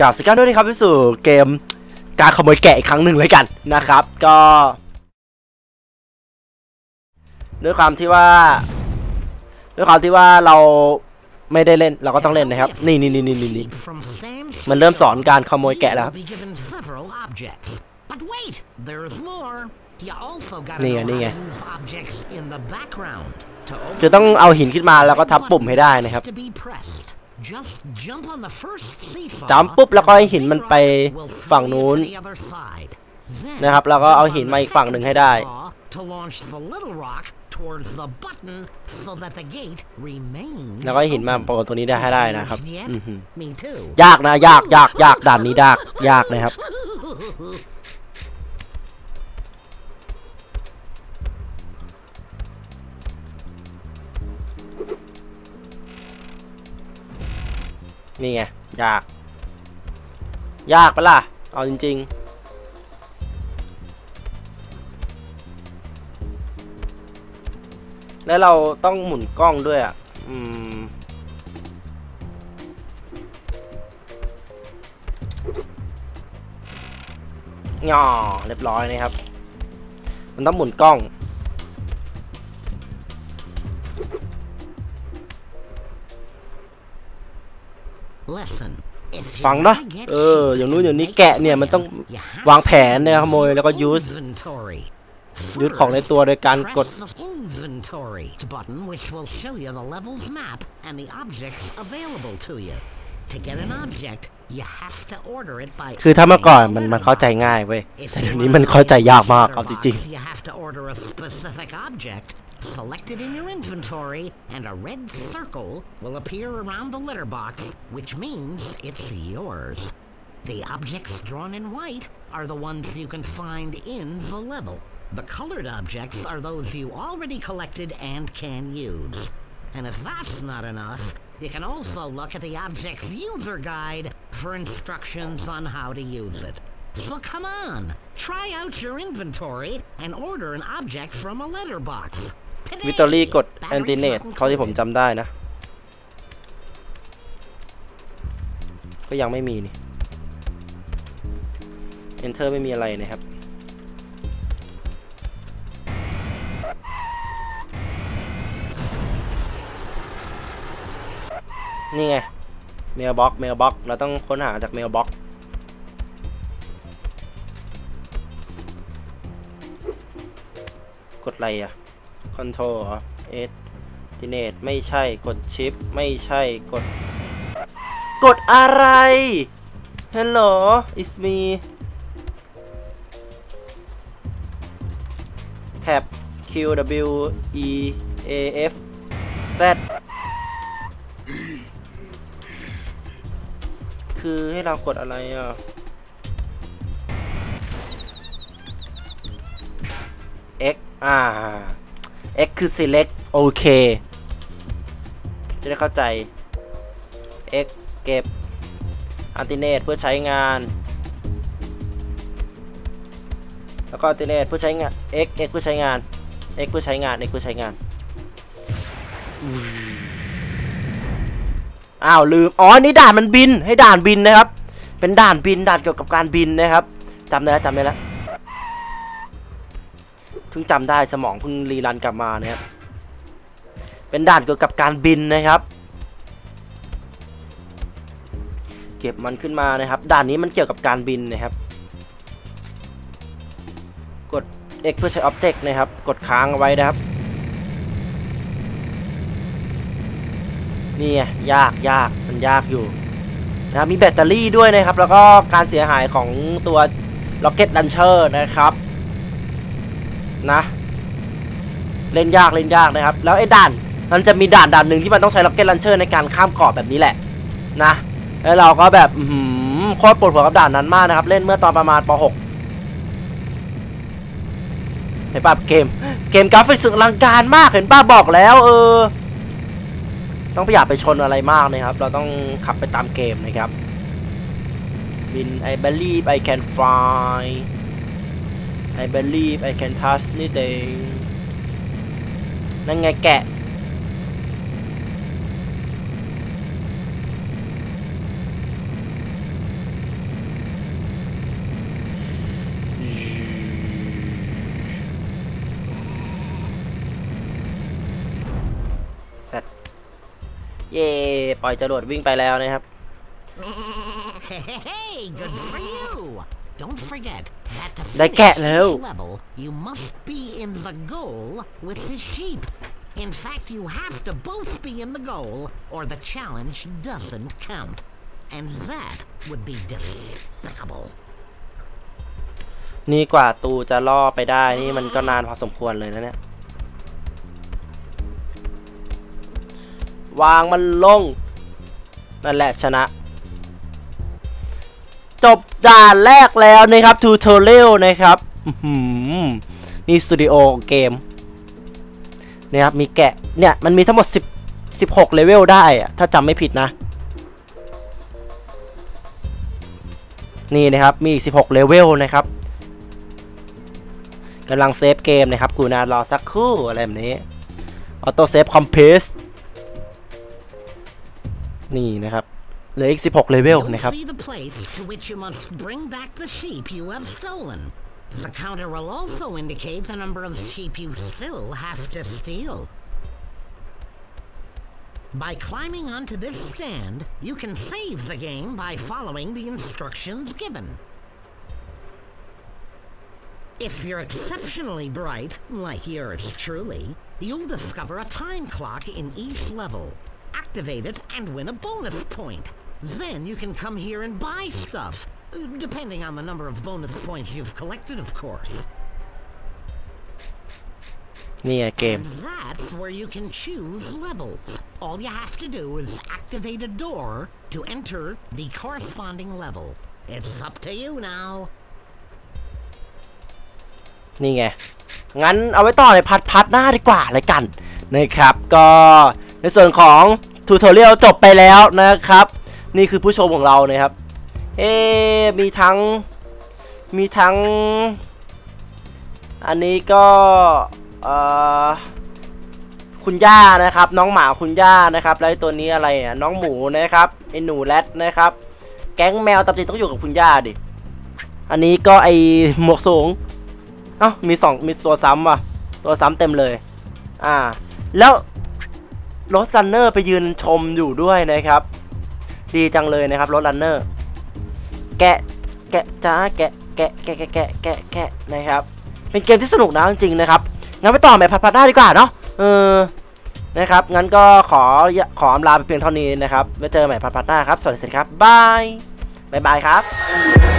กราบสกัดด้วยนะครับที่สู่เกมการขโมยแกะอีกครั้งหนึ่งเลยกันนะครับ ก็ ด้วยความที่ว่า ด้วยความที่ว่าเราไม่ได้เล่นเราก็ต้องเล่นนะครับ นี่นี่นี่นี่นี่ มันเริ่มสอนการขโมยแกะแล้วครับนี่ไงนี่ไงคือต้องเอาหินขึ้นมาแล้วก็ทับปุ่มให้ได้นะครับ to be pressed. Just jump on the first seesaw จำปุ๊บแล้วก็ให้หินมันไปฝั่งนู้น will throw you to the other side. Then นะครับ แล้วก็เอาหิน jump on มา the อีกฝั่งหนึ่งให้ second ได้ seesaw To launch the little rock towards the button so that the gate remains แล้วก็ให้หินมา open. โปรตัวนี้ได้ให้ได้นะครับ Yet? อือหือ Me too. ยากนะยากยากยากด่านนี้ยากยากนะครับ นี่ไง ยาก ยากปะล่ะ เอาจริง ๆแล้วเราต้องหมุนกล้องด้วยอะ อืมง่อเรียบร้อยนะครับ มันต้องหมุนกล้อง ฟังนะ wanna get เออ อย่างนู้น cheap อย่างนี้ and แกะเนี่ยมันต้อง you have วางแผนเนี่ยขโมยแล้วก็ use inventory. ยึดของในตัวโดยการกด Press the inventory button which will show you the levels map and the objects available to you. To get an object, you have to order it by คือถ้าเมื่อก่อน opening มัน a มันเข้าใจ letterbox. ง่ายเว้ย If แต่ you เดี๋ยวนี้ wanna มันเข้าใจ find ยากมาก a เอาจ letterbox, ริง You have to order a specific object. Select it in your inventory, and a red circle will appear around the letterbox, which means it's yours. The objects drawn in white are the ones you can find in the level. The colored objects are those you already collected and can use. And if that's not enough, you can also look at the object's user guide for instructions on how to use it. So come on, try out your inventory and order an object from a letterbox. วิตอรี่กด Batteries แอนติเนต not เท่าที่ผม included. จำได้นะ ก็ยังไม่มีนี่ Enter ไม่มีอะไรนะครับ นี่ไง mailbox mailbox เราต้องค้นหาจาก mailboxกดอะไรอะ Control เอสติเนตไม่ใช่กด Shift ไม่ใช่กด กดอะไร Hello it's me Tab Q W E A F Z คือให้เรากดอะไรอะ X อ่า X คือ select โอเค จะได้เข้าใจ X เก็บ alternate เพื่อใช้งาน แล้วก็ alternate เพื่อใช้งาน X X เพื่อใช้งาน X เพื่อใช้งาน X เพื่อใช้งาน อ้าว ลืม อ๋อ นี่ด่านมันบิน ให้ด่านบินนะครับ เป็นด่านบิน ด่านเกี่ยวกับการบินนะครับจำได้แล้วจำได้แล้ว พิ่งจำได้สมองเพิ่งรีรันกลับมานะครับ เป็นด่านเกี่ยวกับการบินนะครับ เก็บมันขึ้นมานะครับ ด่านนี้มันเกี่ยวกับการบินนะครับ กด X เพื่อใช้ Object นะครับ กดค้างเอาไว้นะครับนี่ไงยากยากมันยากอยู่นะครับมีแบตเตอรี่ด้วยนะครับ แล้วก็การเสียหายของตัว Rocket Launcher นะครับ นะ เล่นยากเล่นยากนะครับ แล้วไอ้ด่านมันจะมีด่านด่านหนึ่งที่มันต้องใช้ Rocket Launcher ในการข้ามเกาะแบบนี้แหละนะแล้วเราก็แบบโคตรปวดหัวกับด่านนั้นมากนะครับ เล่นเมื่อตอนประมาณป .6 เห็นป่ะเกม เกมกราฟิกสุดอลังการมากเห็นป่ะบอกแล้ว เออ ต้องไม่อยากไปชนอะไรมากนะครับ เราต้องขับไปตามเกมนะครับบิน I believe I can fly I believe I can touch นี่เตงนั่นไงแกะ สัตว์ เย่ปล่อยจรวดวิ่งไปแล้วนะครับ Hey, good for you. ได้ finish แกะแล้ว each level, you must be in the goal with the sheep. In fact, you have to both be in the goal, or the challenge doesn't count. And that would be despicable. นี่กว่าตูจะล่อไปได้นี่มันก็นานพอสมควรเลยนะเนี่ยวางมันลง นั่นแหละชนะจบ ด่านแรกแล้วนะครับ tutorial นะครับนี่สตูดิโอเกมนะครับมีแกะเนี่ยมันมีทั้งหมด 10 16เลเวลได้อะถ้าจำไม่ผิดนะ นี่นะครับมีอีก 16เลเวลนะครับกำลัง save เกมนะครับกูนารอสักครู่อะไรแบบนี้ออโต้เซฟคอมเพสนี่นะครับ เหลืออีก 16 เลเวล You'll นะครับ see the place to which you must bring back the sheep you have stolen. The counter will also indicate the number of sheep you still have to steal. By climbing onto this stand, you can save the game by following the instructions given. If you're exceptionally bright, like yours truly, you'll discover a time clock in each level. Activate it and win a bonus point. Then you can come here and buy stuff, uh, depending on the number of bonus points you've collected, of course. นี่ไงเกม And that's where you can choose levels. All you have to do is activate a door to enter the corresponding level. It's up to you now. นี่ไง งั้นเอาไว้ต่อในพัดพัดหน้าดีกว่าเลยกันนะครับ ก็ในส่วนของทูทอเรียลจบไปแล้วนะครับ นี่คือผู้ชมของเรานะครับ เอ๊มีทั้ง มีทั้ง อันนี้ก็คุณย่านะครับ น้องหมาคุณย่านะครับแล้วไอ้ตัวนี้อะไรอะน้องหมูนะครับไอหนูแรดนะครับ แก๊งแมวตามจริงต้องอยู่กับคุณย่าดิอันนี้ก็ไอหมวกสูงเอ้ามีสองมีตัวซ้ำว่ะ ตัวซ้ำเต็มเลย อ่า แล้วรถรันเนอร์ไปยืนชมอยู่ด้วยนะครับ ดีจังเลยนะครับรถลันเนอร์แกะแกะจ้าแกะแกะแกะแกะแกะแกะนะครับ เป็นเกมที่สนุกนะจริงๆนะครับงั้นไปต่อแบบพัดๆได้ดีกว่าเนาะเออนะครับงั้นก็ขอขออำลาไปเพียงเท่านี้นะครับไว้เจอกันใหม่พัดๆหน้าครับสวัสดีครับบายบายบายครับ